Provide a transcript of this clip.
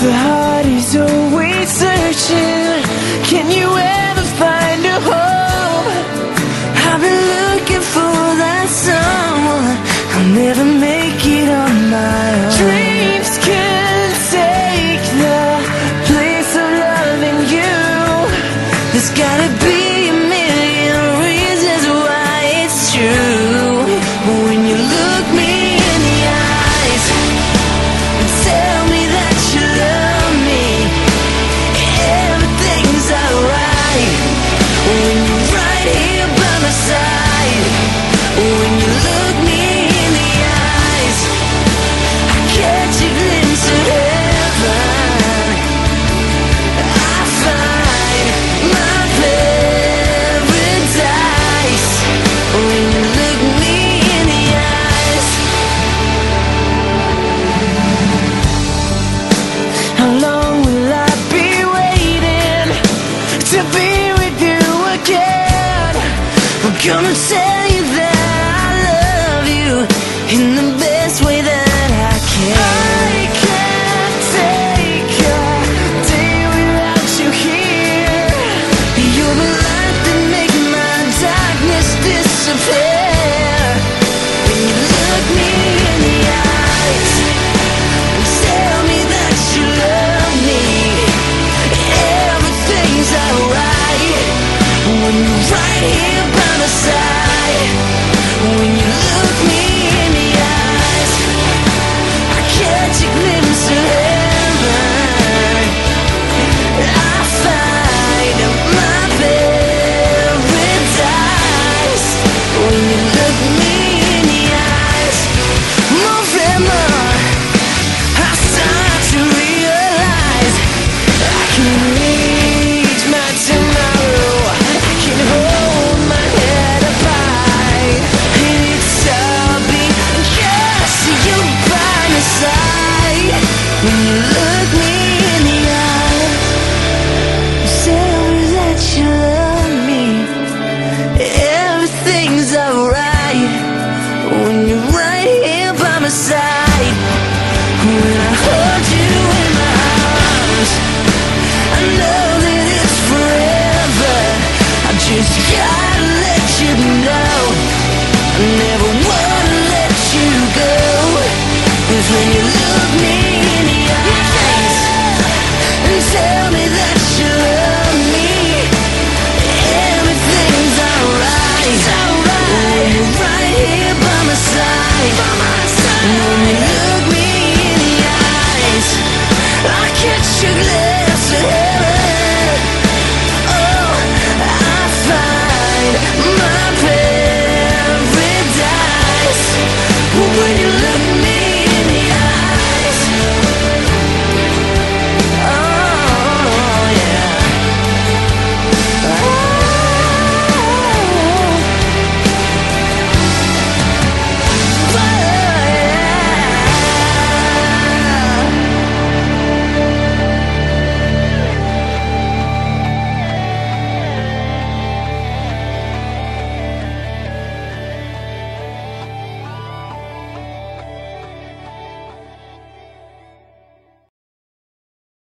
the heart is always searching Gonna tell you that I love you in the best way that I can. I can't take a day without you here. You're the light that makes my darkness disappear. When you look me in the eyes tell me that you love me, everything's alright. When you're right here gotta let you know.